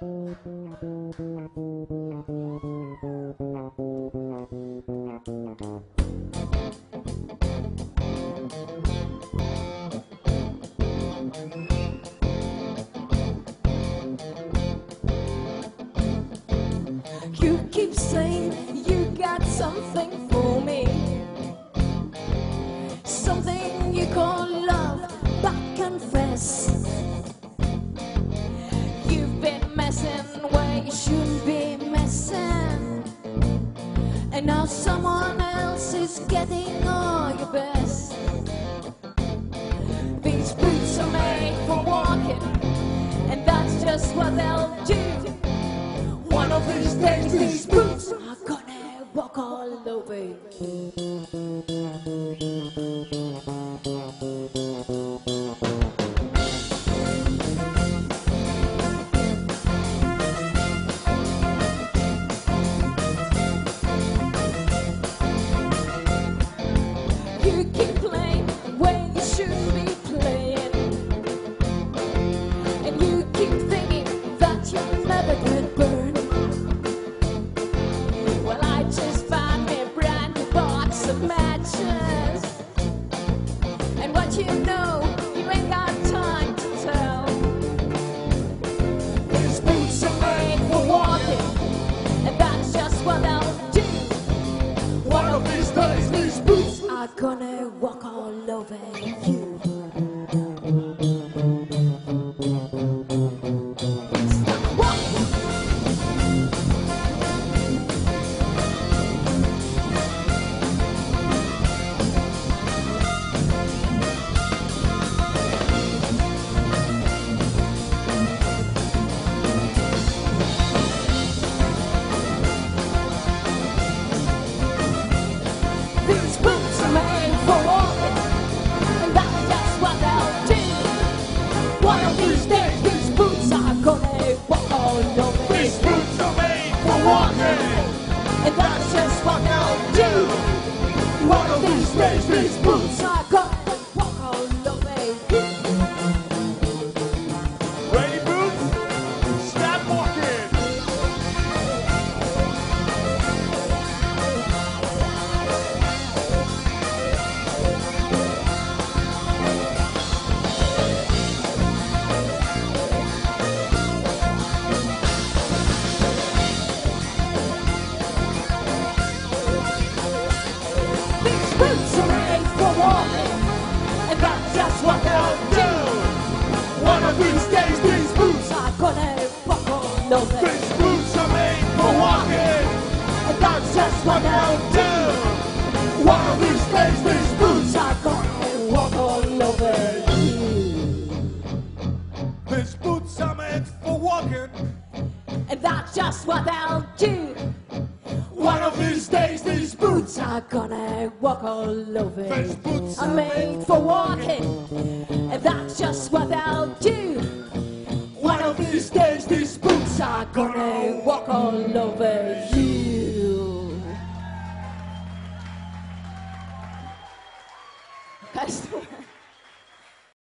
You keep saying you got something for And now someone else is getting all your best. These boots are made for walking, and that's just what they'll do. One of these days, these boots are gonna walk all over you. Boots are walking. And that's just what I'll do. One of these days, these boots are gonna that's just what they'll do. One of these days, these boots are gonna walk all over you. These boots are made for walking. And that's just what they'll do. One of these days, these boots are gonna walk all over you. These boots are made for walking. And that's just what they'll do. One of these days, these boots boots are gonna walk all over. you. boots are made for walking, and that's just what they'll do. One of these days, these boots are gonna walk all over you.